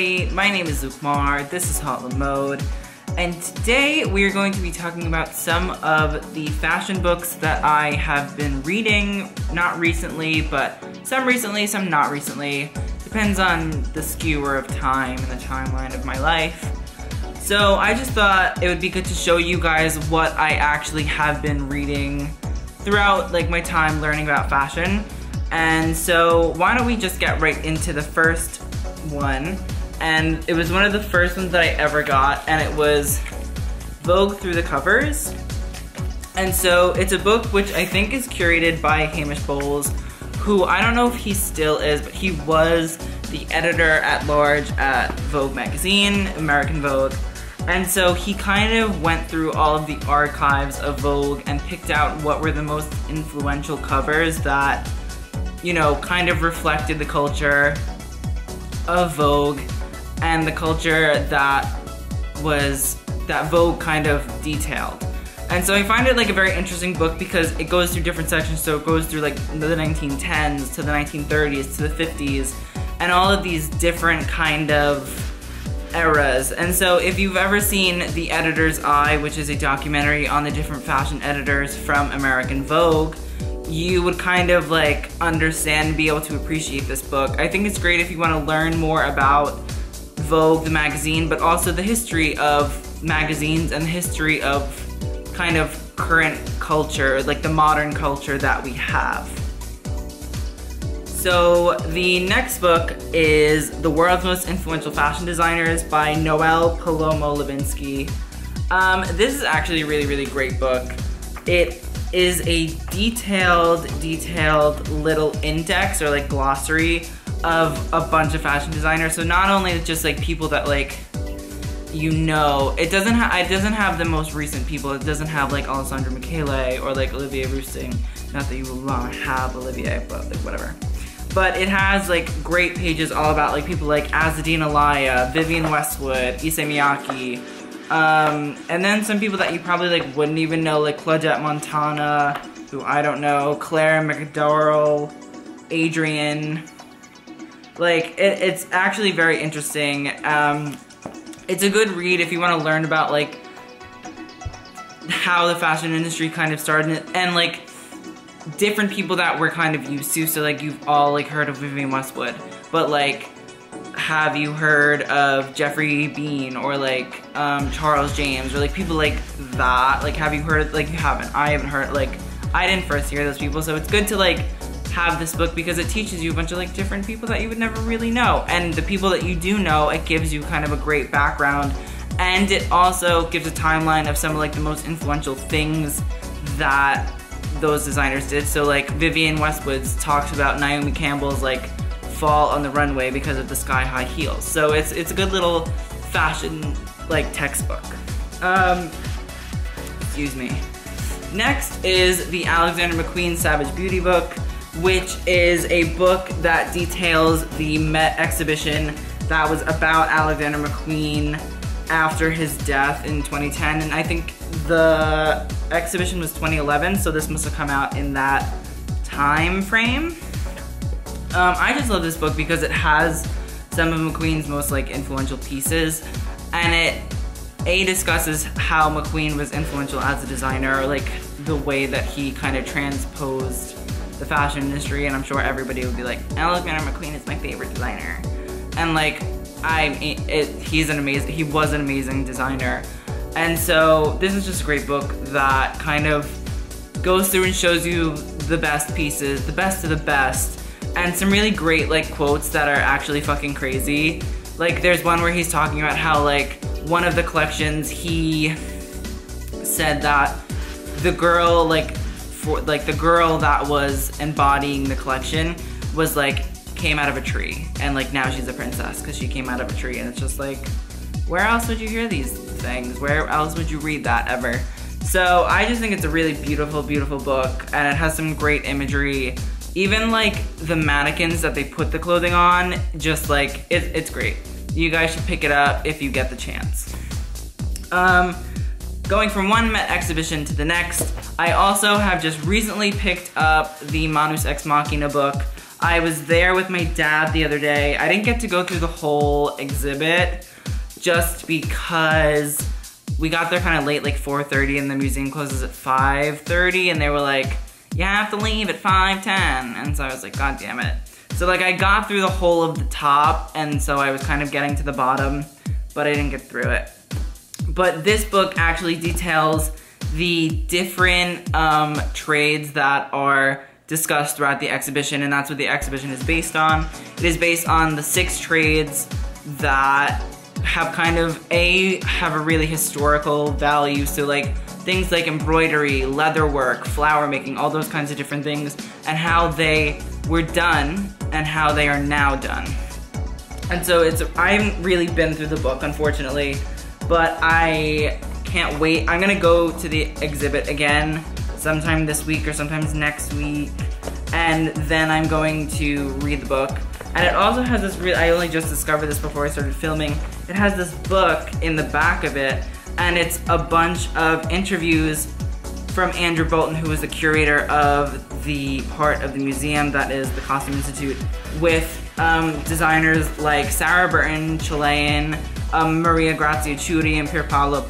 Everybody, my name is Luke Mar, this is Hot Mode, and today we are going to be talking about some of the fashion books that I have been reading, not recently, but some recently, some not recently. Depends on the skewer of time and the timeline of my life. So I just thought it would be good to show you guys what I actually have been reading throughout like my time learning about fashion. And so why don't we just get right into the first one. And it was one of the first ones that I ever got, and it was Vogue Through the Covers. And so it's a book which I think is curated by Hamish Bowles, who I don't know if he still is, but he was the editor at large at Vogue magazine, American Vogue. And so he kind of went through all of the archives of Vogue and picked out what were the most influential covers that, you know, kind of reflected the culture of Vogue and the culture that was that Vogue kind of detailed. And so I find it like a very interesting book because it goes through different sections. So it goes through like the 1910s to the 1930s to the 50s and all of these different kind of eras. And so if you've ever seen The Editor's Eye, which is a documentary on the different fashion editors from American Vogue, you would kind of like understand and be able to appreciate this book. I think it's great if you want to learn more about Vogue, the magazine, but also the history of magazines and the history of kind of current culture, like the modern culture that we have. So the next book is The World's Most Influential Fashion Designers by Noël Palomo-Lovinski. Um, this is actually a really, really great book. It is a detailed, detailed little index or like glossary of a bunch of fashion designers. So not only just like people that like you know, it doesn't have it doesn't have the most recent people. It doesn't have like Alessandra Michele or like Olivier Rousteing. Not that you will to have Olivier, but like whatever. But it has like great pages all about like people like Azzedine Alaïa, Vivienne Westwood, Issey Miyake, um, and then some people that you probably like wouldn't even know, like Claudette Montana, who I don't know, Claire McDowell, Adrian. Like, it, it's actually very interesting. Um, it's a good read if you want to learn about, like, how the fashion industry kind of started and, like, different people that we're kind of used to. So, like, you've all, like, heard of Vivienne Westwood. But, like, have you heard of Geoffrey Beene or like um, Charles James or like people like that? Like have you heard, like you haven't, I haven't heard, like I didn't first hear those people. So it's good to like have this book because it teaches you a bunch of like different people that you would never really know. And the people that you do know, it gives you kind of a great background. And it also gives a timeline of some of like the most influential things that those designers did. So like Vivienne Westwood's talks about Naomi Campbell's like fall on the runway because of the sky-high heels. So it's it's a good little fashion like textbook. Um, excuse me. Next is the Alexander McQueen Savage Beauty book, which is a book that details the Met exhibition that was about Alexander McQueen after his death in 2010. And I think the exhibition was 2011, so this must have come out in that time frame. Um, I just love this book because it has some of McQueen's most like influential pieces and it a discusses how McQueen was influential as a designer, like the way that he kind of transposed the fashion industry, and I'm sure everybody would be like, oh, Alexander McQueen is my favorite designer, and like I, it, he's an amazing, he was an amazing designer, and so this is just a great book that kind of goes through and shows you the best pieces, the best of the best, and some really great like quotes that are actually fucking crazy. Like there's one where he's talking about how like one of the collections he said that the girl like for like the girl that was embodying the collection was like came out of a tree. And like now she's a princess because she came out of a tree. And it's just like where else would you hear these things? Where else would you read that ever? So I just think it's a really beautiful beautiful book. And it has some great imagery. Even like the mannequins that they put the clothing on, just like, it, it's great. You guys should pick it up if you get the chance. Um, going from one Met exhibition to the next, I also have just recently picked up the Manus Ex Machina book. I was there with my dad the other day. I didn't get to go through the whole exhibit just because we got there kind of late, like 4.30 and the museum closes at 5.30 and they were like, you have to leave at 5.10. And so I was like, God damn it. So like I got through the whole of the top and so I was kind of getting to the bottom, but I didn't get through it. But this book actually details the different um, trades that are discussed throughout the exhibition and that's what the exhibition is based on. It is based on the six trades that have kind of a have a really historical value. So like things like embroidery leatherwork flower making all those kinds of different things and how they were done and how they are now done. And so it's i haven't really been through the book unfortunately but i can't wait i'm gonna go to the exhibit again sometime this week or sometimes next week and then i'm going to read the book and it also has this I only just discovered this before I started filming. It has this book in the back of it, and it's a bunch of interviews from Andrew Bolton, who is the curator of the part of the museum that is the Costume Institute, with um, designers like Sarah Burton, Chilean, um, Maria Grazia Chiuri, and Pierpaolo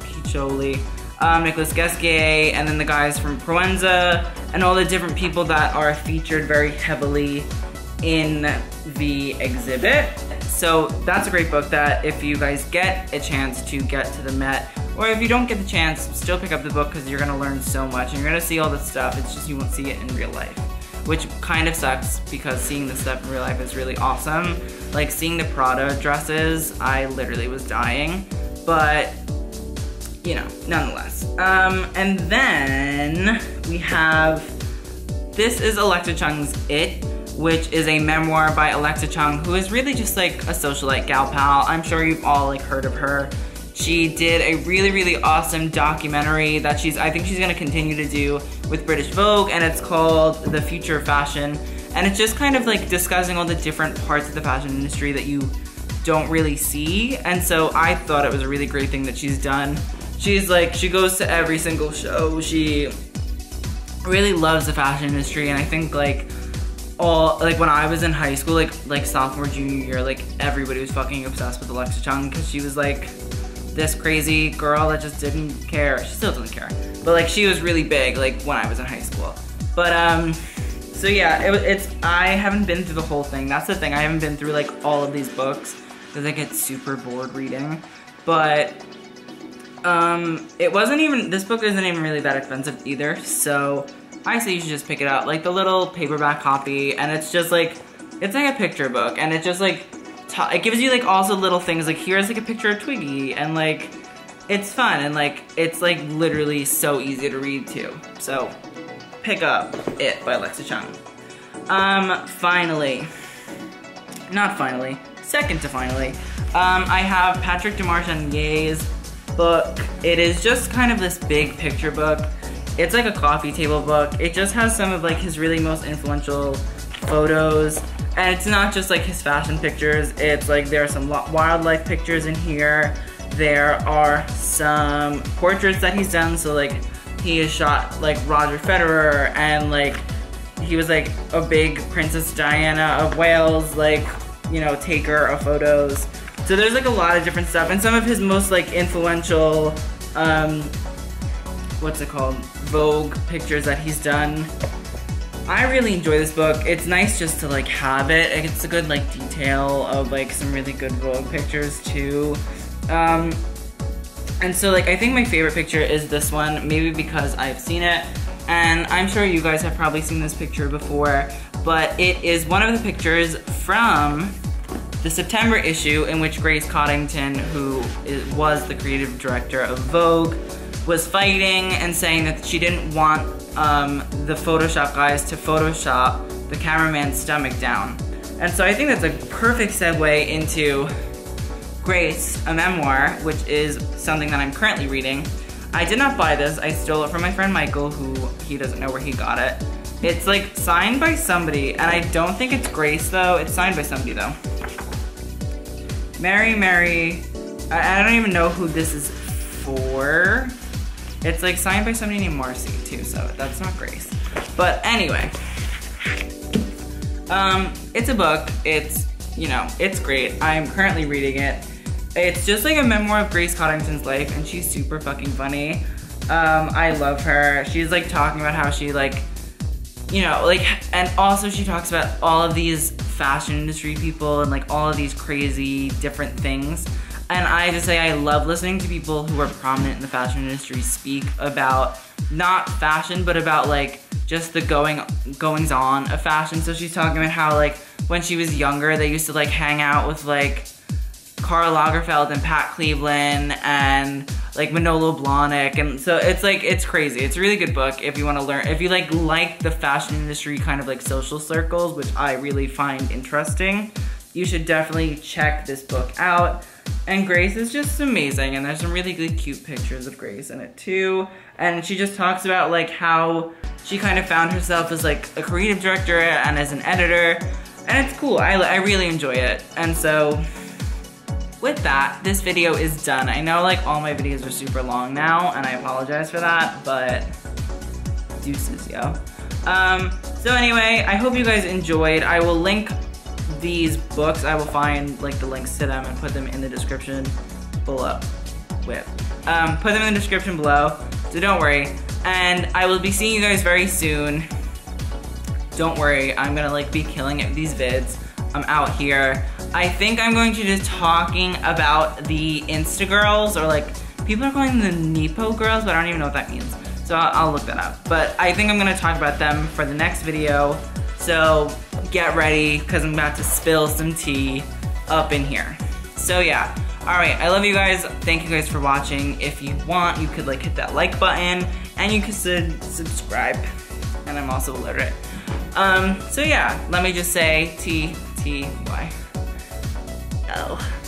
Piccioli, um, Nicolas Ghesquière, and then the guys from Proenza, and all the different people that are featured very heavily in the exhibit. So that's a great book that if you guys get a chance to get to the Met, or if you don't get the chance, still pick up the book because you're gonna learn so much and you're gonna see all this stuff, it's just you won't see it in real life. Which kind of sucks because seeing this stuff in real life is really awesome. Like seeing the Prada dresses, I literally was dying. But you know, nonetheless. Um, and then we have, this is Alexa Chung's It, which is a memoir by Alexa Chung, who is really just like a socialite gal pal. I'm sure you've all like heard of her. She did a really, really awesome documentary that she's, I think she's gonna continue to do with British Vogue, and it's called The Future of Fashion. And it's just kind of like discussing all the different parts of the fashion industry that you don't really see. And so I thought it was a really great thing that she's done. She's like, she goes to every single show. She really loves the fashion industry, and I think like all like when I was in high school, like like sophomore junior year, like everybody was fucking obsessed with Alexa Chung because she was like this crazy girl that just didn't care. She still doesn't care, but like she was really big like when I was in high school. But um, so yeah, it, it's I haven't been through the whole thing. That's the thing. I haven't been through like all of these books because I get super bored reading. But um, it wasn't even this book isn't even really that expensive either. So I say you should just pick it up. Like the little paperback copy, and it's just like, it's like a picture book, and it just like, it gives you like also little things, like here's like a picture of Twiggy, and like, it's fun, and like, it's like literally so easy to read too. So, pick up It by Alexa Chung. Um, finally, not finally, second to finally, um, I have Patrick Demarchelier's book. It is just kind of this big picture book it's like a coffee table book. It just has some of like his really most influential photos. And it's not just like his fashion pictures. It's like there are some wildlife pictures in here. There are some portraits that he's done. So like he has shot like Roger Federer and like he was like a big Princess Diana of Wales, like, you know, taker of photos. So there's like a lot of different stuff. And some of his most like influential um, what's it called, Vogue pictures that he's done. I really enjoy this book. It's nice just to like have it. It's a good like detail of like some really good Vogue pictures too. Um, and so like I think my favorite picture is this one, maybe because I've seen it. And I'm sure you guys have probably seen this picture before, but it is one of the pictures from the September issue in which Grace Coddington, who was the creative director of Vogue, was fighting and saying that she didn't want um, the Photoshop guys to Photoshop the cameraman's stomach down. And so I think that's a perfect segue into Grace, a memoir, which is something that I'm currently reading. I did not buy this, I stole it from my friend Michael, who he doesn't know where he got it. It's like signed by somebody, and I don't think it's Grace though, it's signed by somebody though. Mary Mary, I, I don't even know who this is for. It's like signed by somebody named Marcy too, so that's not Grace. But anyway, Um, it's a book. It's, you know, it's great. I'm currently reading it. It's just like a memoir of Grace Coddington's life and she's super fucking funny. Um, I love her. She's like talking about how she like, you know, like, and also she talks about all of these fashion industry people and like all of these crazy different things. And I just say I love listening to people who are prominent in the fashion industry speak about not fashion, but about like just the going goings on of fashion. So she's talking about how like when she was younger, they used to like hang out with like Karl Lagerfeld and Pat Cleveland and like Manolo Blahnik and so it's like it's crazy. It's a really good book if you want to learn if you like like the fashion industry kind of like social circles, which I really find interesting. You should definitely check this book out. And Grace is just amazing and there's some really good cute pictures of Grace in it too. And she just talks about like how she kind of found herself as like a creative director and as an editor. And it's cool, I, I really enjoy it. And so with that, this video is done. I know like all my videos are super long now and I apologize for that, but deuces, yo. Um, so anyway, I hope you guys enjoyed. I will link these books. I will find like the links to them and put them in the description below. Whip. Um, put them in the description below, so don't worry. And I will be seeing you guys very soon. Don't worry, I'm gonna like be killing it with these vids. I'm out here. I think I'm going to just talking about the Insta girls or like people are calling them the Nepo girls, but I don't even know what that means. So I'll, I'll look that up. But I think I'm gonna talk about them for the next video. So get ready because I'm about to spill some tea up in here. So yeah, all right, I love you guys. Thank you guys for watching. If you want, you could like hit that like button and you could subscribe. And I'm also illiterate. Um, so yeah, let me just say T, T, Y. Oh.